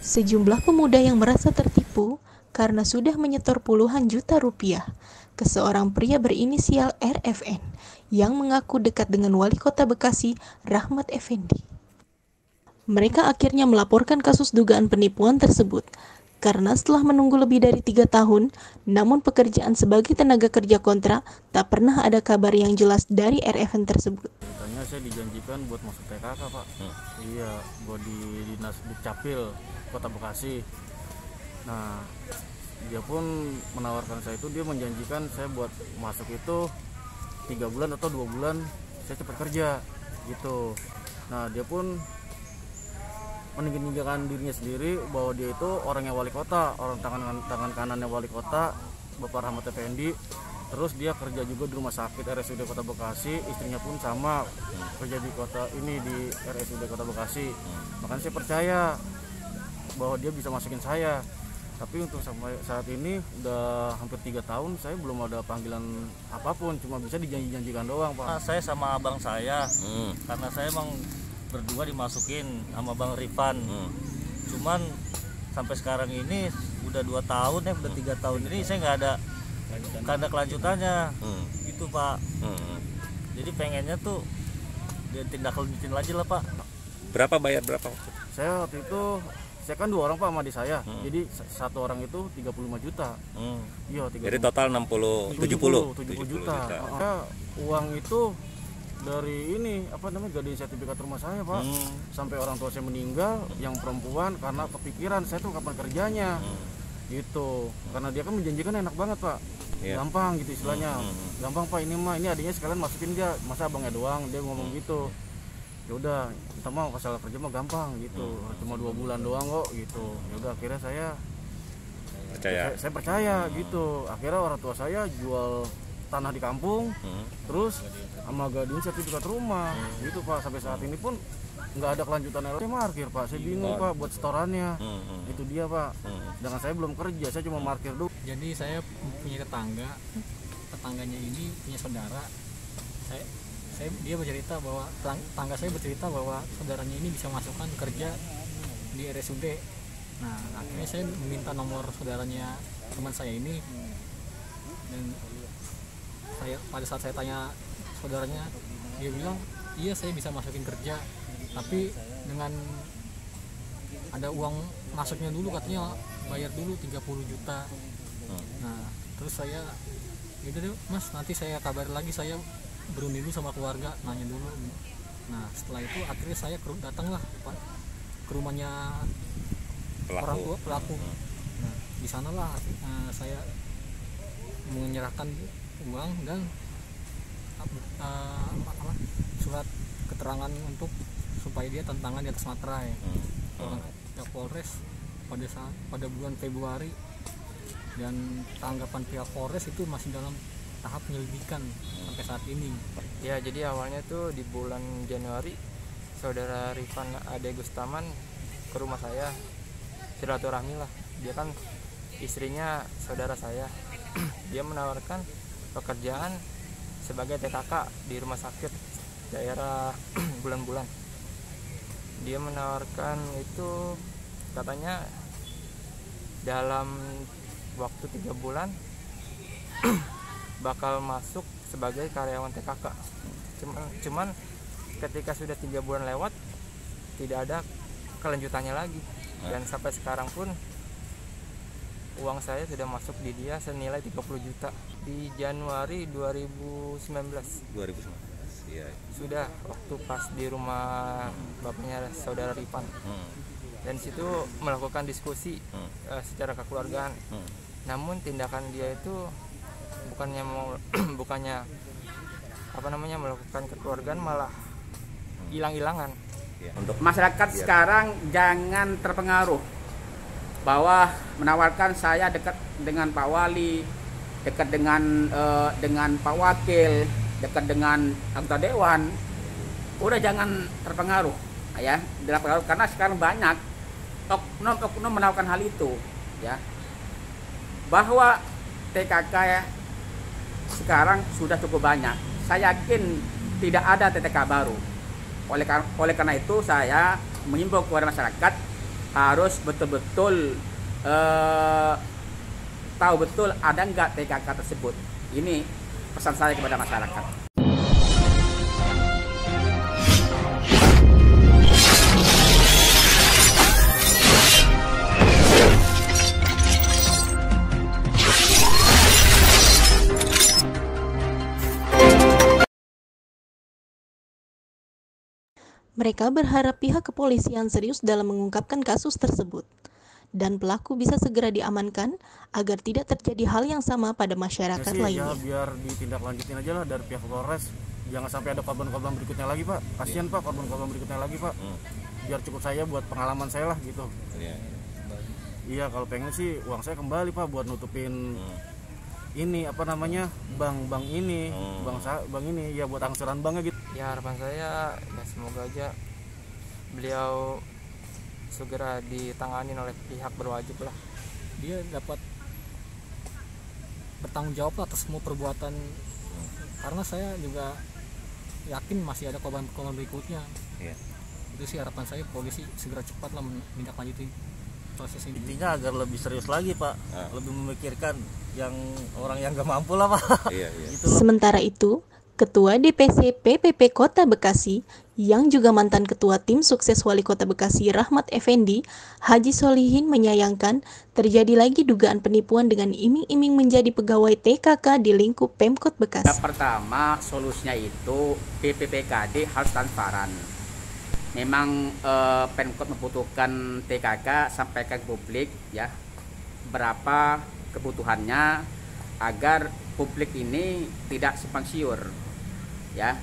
Sejumlah pemuda yang merasa tertipu karena sudah menyetor puluhan juta rupiah ke seorang pria berinisial RFN yang mengaku dekat dengan wali kota Bekasi, Rahmat Effendi. Mereka akhirnya melaporkan kasus dugaan penipuan tersebut karena setelah menunggu lebih dari tiga tahun, namun pekerjaan sebagai tenaga kerja kontrak tak pernah ada kabar yang jelas dari RFN tersebut. Ceritanya saya dijanjikan buat masuk TKK pak. Hmm. Iya, buat di dinas dukcapil kota Bekasi. Nah, dia pun menawarkan saya itu dia menjanjikan saya buat masuk itu tiga bulan atau dua bulan saya cepat kerja gitu. Nah, dia pun meninggikan dirinya sendiri bahwa dia itu orangnya wali kota, orang tangan tangan kanannya wali kota, Bapak Rahmat Effendi. Terus dia kerja juga di rumah sakit RSUD Kota Bekasi, istrinya pun sama kerja di kota ini di RSUD Kota Bekasi. Makanya saya percaya bahwa dia bisa masukin saya. Tapi untuk sampai saat ini udah hampir tiga tahun saya belum ada panggilan apa pun, cuma bisa dijanji-janjikan doang pak. Nah, saya sama abang saya Hmm. karena saya emang berdua dimasukin sama bang Rifan Hmm. cuman sampai sekarang ini udah dua tahun ya udah tiga tahun ini saya nggak ada nggak ada kelanjutannya Hmm. gitu pak Hmm. jadi pengennya tuh dia tindak lanjutin lagi lah pak Berapa bayar berapa? Saya waktu itu saya kan dua orang pak sama adik saya, Hmm. jadi satu orang itu 35 juta. hmm. Iya, 35 Jadi total 60 70 70 juta. Saya uang itu dari ini apa namanya gading sertifikat rumah saya pak Hmm. sampai orang tua saya meninggal yang perempuan karena kepikiran saya tuh kapan kerjanya Hmm. gitu karena dia kan menjanjikan enak banget pak Iya. gampang gitu istilahnya Hmm, hmm, gampang pak ini mah ini adiknya sekalian masukin dia masa abangnya doang dia ngomong Hmm. gitu ya udah kita mau masalah kerja mah gampang gitu Hmm. cuma dua bulan doang kok gitu ya udah akhirnya saya Percaya. saya, saya percaya gitu akhirnya orang tua saya jual tanah di kampung Hmm. terus sama gading sertifikat rumah. Gitu pak. Sampai saat ini pun nggak ada kelanjutan LT parkir pak. Saya bingung pak buat setorannya. Hmm. Hmm. itu dia pak. Hmm. sedangkan saya belum kerja saya cuma parkir dulu jadi saya punya tetangga tetangganya ini punya saudara. Saya saya dia bercerita bahwa tetang- tetangga saya bercerita bahwa saudaranya ini bisa masukkan kerja di RSUD nah akhirnya saya meminta nomor saudaranya teman saya ini. Dan saya pada saat saya tanya saudaranya dia bilang iya saya bisa masukin kerja tapi dengan ada uang masuknya dulu katanya bayar dulu 30 juta. Nah terus saya gitu deh mas nanti saya kabar lagi saya berunding dulu sama keluarga nanya dulu. Nah setelah itu akhirnya saya ke- datanglah Pak, ke rumahnya orang tua Pelaku. pelaku nah di sanalah eh, saya menyerahkan uang dan eh, apa, apa, surat keterangan untuk supaya dia tantangan di atas materai Hmm. oleh pihak Polres pada saat pada bulan Februari dan tanggapan pihak Polres itu masih dalam tahap penyelidikan sampai saat ini. Ya jadi awalnya tuh di bulan Januari saudara Rifan Ade Gustaman ke rumah saya silaturahmi lah. Dia kan istrinya saudara saya. Dia menawarkan pekerjaan sebagai TKK di rumah sakit daerah bulan-bulan. Dia menawarkan itu katanya dalam waktu tiga bulan bakal masuk sebagai karyawan TKK cuman cuman ketika sudah tiga bulan lewat tidak ada kelanjutannya lagi. Dan sampai sekarang pun uang saya sudah masuk di dia senilai 30 juta di Januari 2019 2019. Iya. sudah waktu pas di rumah bapaknya saudara Rifan Hmm. dan situ melakukan diskusi Hmm. eh, secara kekeluargaan Hmm. namun tindakan dia itu bukannya mau bukannya apa namanya melakukan kekeluargaan malah hilang-hilangan Iya. Untuk masyarakat Biar- sekarang jangan terpengaruh bahwa menawarkan saya dekat dengan Pak Wali, dekat dengan eh, dengan Pak Wakil, dekat dengan anggota dewan. Udah jangan terpengaruh ya, tidak pengaruh karena sekarang banyak oknum-oknum menawarkan hal itu ya. Bahwa TKK sekarang sudah cukup banyak. Saya yakin tidak ada TTK baru. Oleh, oleh karena itu saya mengimbau kepada masyarakat harus betul-betul eh, tahu betul ada nggak TKK tersebut. Ini pesan saya kepada masyarakat. Mereka berharap pihak kepolisian serius dalam mengungkapkan kasus tersebut dan pelaku bisa segera diamankan agar tidak terjadi hal yang sama pada Ya masyarakat ya lainnya. biar ditindaklanjutin aja lah dari pihak Polres. Jangan sampai ada korban-korban berikutnya lagi pak. Kasihan pak korban-korban berikutnya lagi pak. Hmm. Biar cukup saya buat pengalaman saya lah gitu. Iya. Iya kalau pengen sih uang saya kembali pak buat nutupin Hmm. Ini apa namanya bank-bank ini, Hmm. bank sa- bank ini ya buat angsuran banknya gitu. ya harapan saya ya semoga aja beliau segera ditangani oleh pihak berwajib lah dia dapat bertanggung jawab atas semua perbuatan karena saya juga yakin masih ada korban-korban berikutnya Iya. itu sih harapan saya polisi segera cepat lah menindaklanjuti proses ini intinya agar lebih serius lagi pak Ah. lebih memikirkan yang orang yang gak mampu lah pak Iya, iya. itu loh. Sementara itu, Ketua DPC PPP Kota Bekasi yang juga mantan Ketua Tim Sukses Wali Kota Bekasi Rahmat Effendi, Haji Solihin menyayangkan terjadi lagi dugaan penipuan dengan iming-iming menjadi pegawai TKK di lingkup Pemkot Yang Bekasi. pertama solusinya itu BPPKD harus transparan. Memang eh, Pemkot membutuhkan TKK sampaikan ke publik ya. Berapa kebutuhannya agar publik ini tidak simpang siur ya.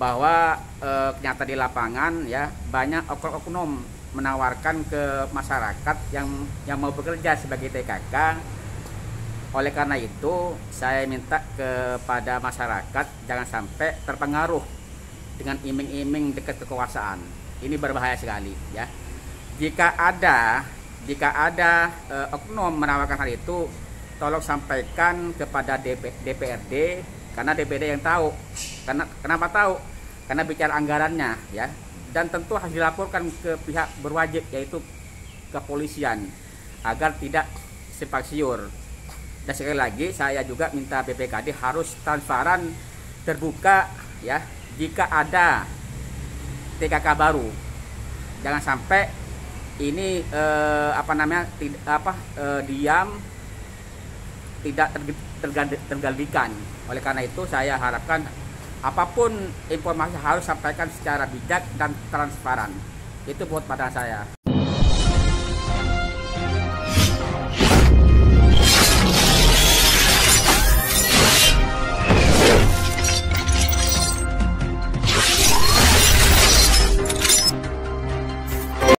Bahwa eh, di lapangan ya banyak oknum-oknum menawarkan ke masyarakat yang yang mau bekerja sebagai TKK oleh karena itu, saya minta kepada masyarakat jangan sampai terpengaruh dengan iming-iming dekat kekuasaan. Ini berbahaya sekali, ya. Jika ada, jika ada eh, oknum menawarkan hal itu, tolong sampaikan kepada DP, DPRD karena DPRD yang tahu. Karena kenapa tahu? Karena bicara anggarannya, ya. Dan tentu harus dilaporkan ke pihak berwajib yaitu kepolisian agar tidak simpang siur. Dan sekali lagi saya juga minta BPKD harus transparan terbuka ya jika ada TKK baru. Jangan sampai ini eh, apa namanya tidak apa eh, diam tidak terg- tergad- tergalikan. Oleh karena itu saya harapkan apa pun informasi harus sampaikan secara bijak dan transparan. Itu buat pada saya.